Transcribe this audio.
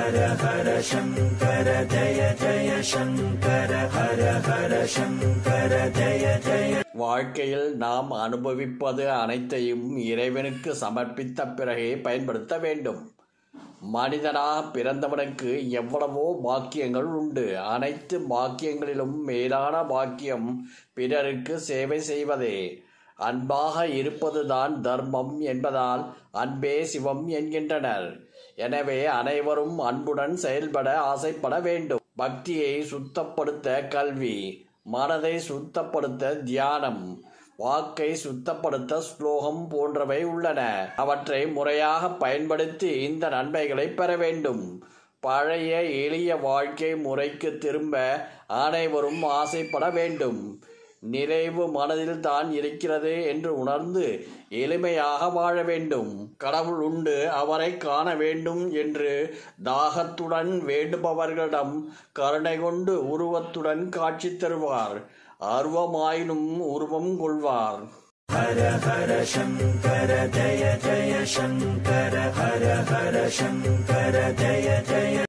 ஹர ஹர சங்கர ஜய ஜய சங்கர ஹர ஹர சங்கர ஜய ஜய வாழ்க்கையில் நாம் அனுபவிப்பது அனைத்தையும் இறைவனுக்கு சமர்ப்பித்த பிறகே பயன்படுத்த வேண்டும். மனிதனாக பிறந்தவனுக்கு எவ்வளவோ பாக்கியங்கள் உண்டு. அனைத்து பாக்கியங்களிலும் மேலான பாக்கியம் பிறருக்கு சேவை செய்வதே. அன்பாக இருப்பதுதான் தர்மம் என்பதால் அன்பே சிவம் என்கின்றனர். எனவே அனைவரும் அன்புடன் செயல்பட ஆசைப்பட வேண்டும். பக்தியை சுத்தப்படுத்த கல்வி மனதை சுத்தப்படுத்த தியானம் வாக்கை சுத்தப்படுத்த ஸ்லோகம் போன்றவை உள்ளன. அவற்றை முறையாக பயன்படுத்தி இந்த நன்மைகளை பெற வேண்டும். பழைய எளிய வாழ்க்கை முறைக்கு திரும்ப அனைவரும் ஆசைப்பட வேண்டும். நிறைவு மனதில் தான் இருக்கிறது என்று உணர்ந்து எளிமையாக வாழ வேண்டும். கடவுள் உண்டு அவரை காண வேண்டும் என்று தாகத்துடன் வேண்டுபவர்களிடம் கருணை கொண்டு உருவத்துடன் காட்சி தருவார். அருவமாயினும் உருவம் கொள்வார். ஹர ஹர சங்கர ஜய ஜய சங்கர ஹர ஹர சங்கர ஜய ஜய